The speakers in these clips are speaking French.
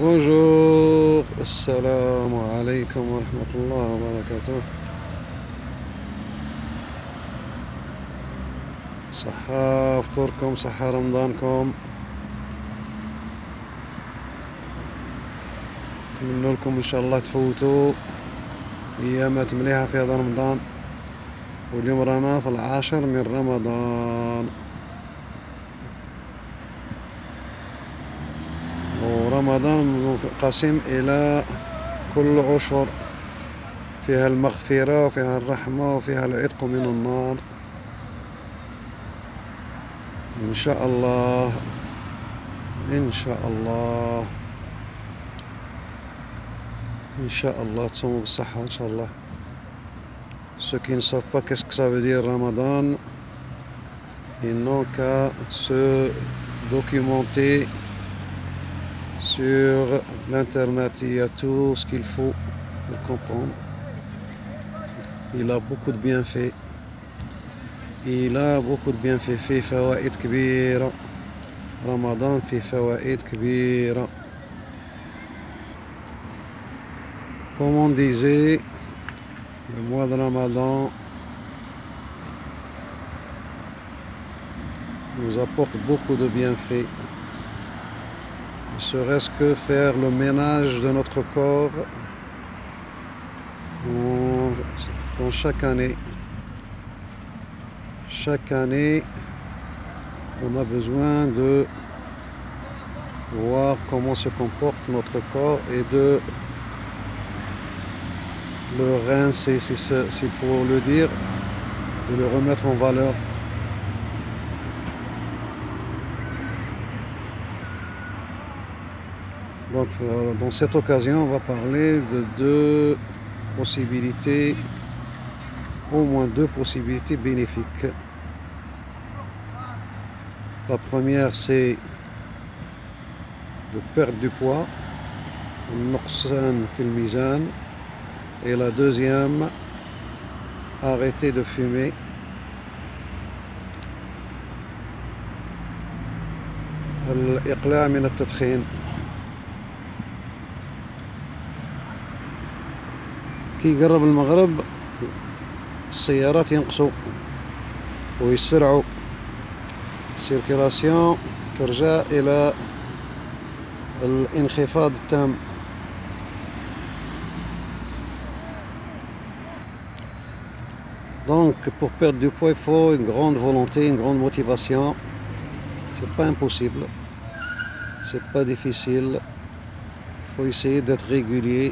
بونجور السلام عليكم ورحمة الله وبركاته صحة فطوركم صحة رمضانكم نتمنى لكم ان شاء الله تفوتوا ايامات مليحة في هذا رمضان واليوم رانا في العاشر من رمضان ورمضان منقسم إلى كل عشر. فيها المغفرة وفيها الرحمة وفيها العتق من النار. إن شاء الله إن شاء الله إن شاء الله تصوموا بالصحة إن شاء الله. Ceux qui ne savent pas qu'est-ce que ça veut dire Ramadan, ils n'ont qu'à se documenter sur l'internet. Il y a tout ce qu'il faut pour comprendre. Il a beaucoup de bienfaits. Il a beaucoup de bienfaits. في فوائد كبيرة. رمضان فيه فوائد كبيرة. Comme on disait, le mois de Ramadan nous apporte beaucoup de bienfaits. Ne serait-ce que faire le ménage de notre corps dans chaque année? Chaque année, on a besoin de voir comment se comporte notre corps et de le rincer, s'il faut le dire, de le remettre en valeur. Donc, euh, dans cette occasion, on va parler de deux possibilités, au moins deux possibilités bénéfiques. La première, c'est de perdre du poids, fil et la deuxième, arrêter de fumer. الإقلاع من التدخين كي يقرب المغرب السيارات ينقصوا ويسرعوا السيركيلاسيون ترجع إلى الانخفاض التام Donc, pour perdre du poids, il faut une grande volonté, une grande motivation. C'est pas impossible. C'est pas difficile. Il faut essayer d'être régulier.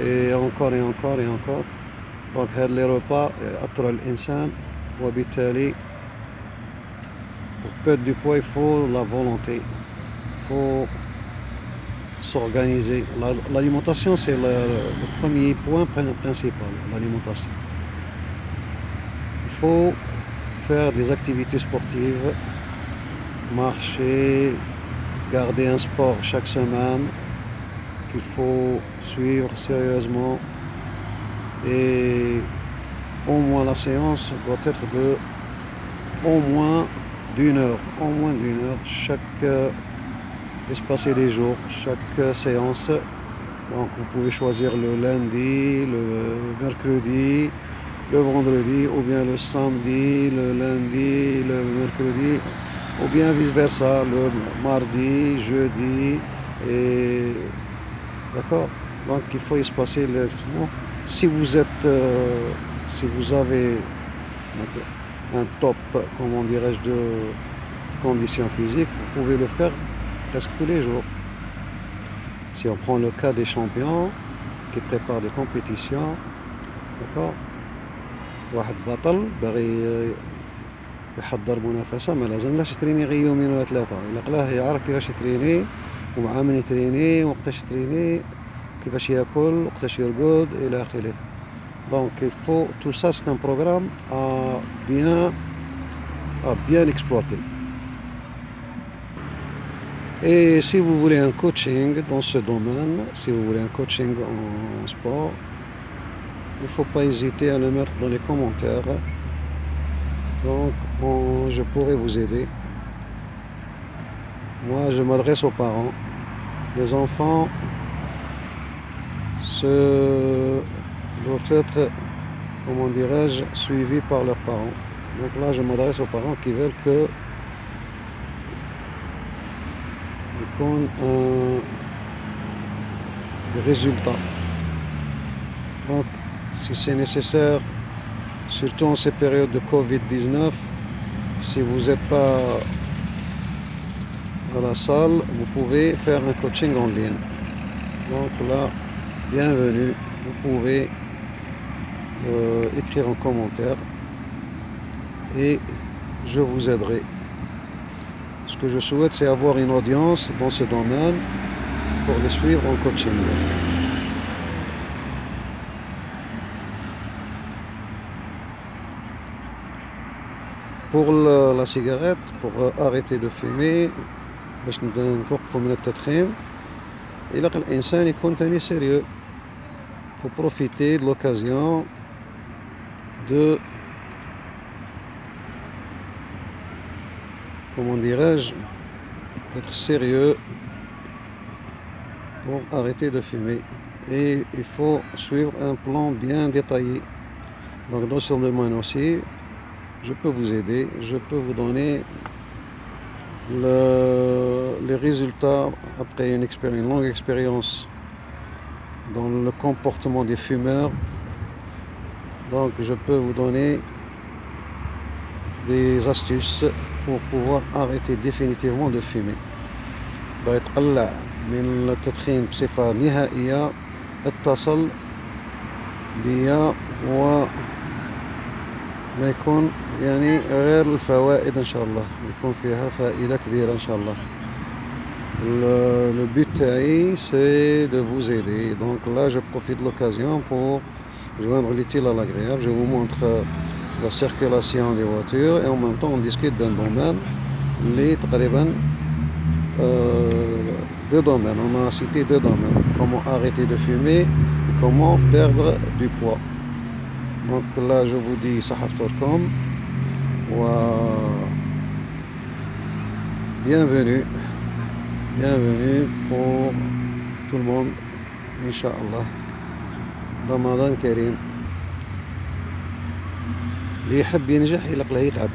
اي اونكور اي اونكور اي اونكور دونك هاد لي روبا يأثروا على الإنسان وبالتالي pour perdre du poids il faut la volonté il faut s'organiser l'alimentation c'est le, le premier point principal l'alimentation il faut faire des activités sportives marcher garder un sport chaque semaine qu'il faut suivre sérieusement et au moins la séance doit être de au moins d'une heure, au moins d'une heure chaque euh, espacé des jours, chaque euh, séance. Donc vous pouvez choisir le lundi, le mercredi, le vendredi, ou bien le samedi, le lundi, le mercredi, ou bien vice versa, le mardi, jeudi, et d'accord Donc il faut espacer le si vous êtes, euh, si vous avez un top, comment dirais-je, de conditions physiques, vous pouvez le faire presque tous les jours. Si on prend le cas des champions qui préparent des compétitions, d'accord واحد بطل باغي يحضر منافسة ما لازملاش يتريني غير يومين ولا ثلاثة إلا قلاه يعرف كيفاش يتريني ومع من يتريني وقتاش يتريني كيفاش ياكل وقتاش يرقد الى اخره donc il faut tout ça c'est un programme à bien à bien exploiter et si vous voulez un coaching dans ce domaine si vous voulez un coaching en sport il ne faut pas hésiter à le mettre dans les commentaires donc je pourrais vous aider moi je m'adresse aux parents les enfants se doivent être comment dirais-je suivis par leurs parents. Donc là je m'adresse aux parents qui veulent que qu'on un résultat. Donc si c'est nécessaire, surtout en ces périodes de Covid-19, si vous n'êtes pas à la salle, vous pouvez faire un coaching en ligne. Donc là, bienvenue, vous pouvez euh, écrire en commentaire et je vous aiderai. Ce que je souhaite, c'est avoir une audience dans ce domaine pour les suivre en coaching. pour la cigarette pour arrêter de fumer باش نوقفوا من التدخين إلا الإنسان يكون تاني sérieux pour profiter de l'occasion de comment dirais-je d'être sérieux pour arrêter de fumer et il faut suivre un plan bien détaillé donc dans ce domaine aussi je peux vous aider, je peux vous donner les résultats après une, une, longue expérience dans le comportement des fumeurs. Donc je peux vous donner des astuces pour pouvoir arrêter définitivement de fumer. بيتقلع من التدخين بصفة نهائية اتصل بيا و ما يكون يعني غير الفوائد ان شاء الله يكون فيها فائده كبيره ان شاء الله Le, but c'est de vous aider. Donc là, je profite de l'occasion pour joindre l'utile à l'agréable. Je vous montre euh, la circulation des voitures et en même temps, on discute d'un domaine, les euh, deux domaines. On a cité deux domaines. Comment arrêter de fumer et comment perdre du poids. Donc là, je vous dis sahaf.com. Bienvenue. Bienvenue pour tout le monde Inch'Allah Ramadan Karim اللي يحب ينجح يلق له يتعب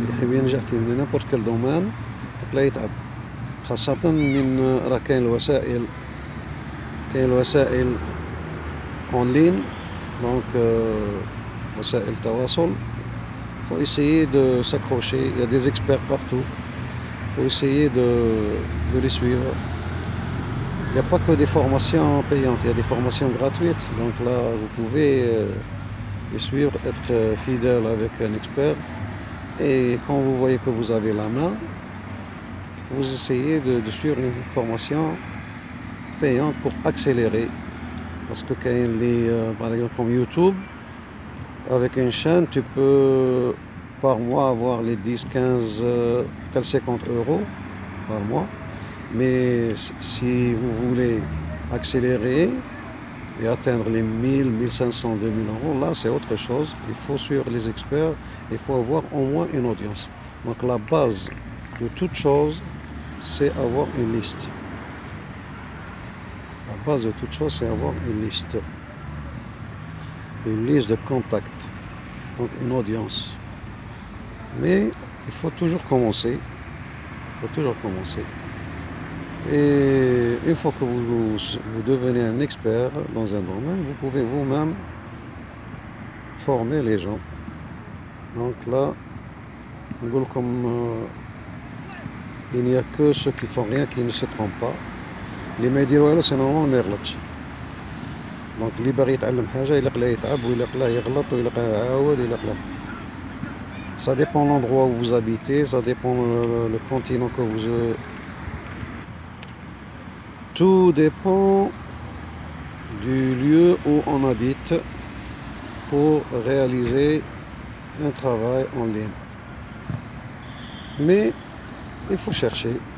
اللي يحب ينجح في نابورت كل دومان يلق له يتعب خاصة من راه كاين الوسائل كاين الوسائل اون لين دونك وسائل التواصل faut essayer de s'accrocher. Il y a des. Faut essayer de, de, les suivre. Il n'y a pas que des formations payantes, il y a des formations gratuites. Donc là, vous pouvez euh, les suivre, être euh, fidèle avec un expert. Et quand vous voyez que vous avez la main, vous essayez de, de suivre une formation payante pour accélérer. Parce que quand il est, euh, par exemple, comme YouTube, avec une chaîne, tu peux par mois avoir les 10, 15, 50 euros par mois. Mais si vous voulez accélérer et atteindre les 1000, 1500, 2000 euros, là c'est autre chose. Il faut suivre les experts, il faut avoir au moins une audience. Donc la base de toute chose, c'est avoir une liste. La base de toute chose, c'est avoir une liste une liste de contacts, donc une audience. Mais il faut toujours commencer. Il faut toujours commencer. Et une fois que vous, vous devenez un expert dans un domaine, vous pouvez vous-même former les gens. Donc là, comme euh, il n'y a que ceux qui font rien qui ne se trompent pas. Les médias, c'est normalement merlach. دونك اللي باغي يتعلم حاجه الا قلاه يتعب ولا قلاه يغلط ولا قلاه يعاود ولا قلاه ça dépend l'endroit où vous habitez, ça dépend le, continent que vous... Euh, Tout dépend du lieu où on habite pour réaliser un travail en ligne. Mais il faut chercher.